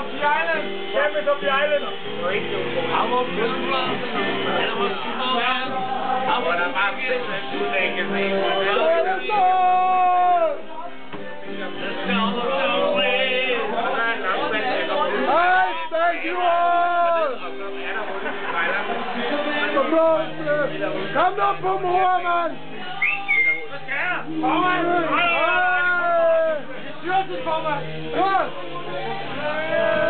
I want Chris Rock, and I want Simone Allen. I want to buy this and two naked people. Let's go, let's go. Hey, thank you all! Kom nu, kom nu på mor, mand! Formand! 是他们，看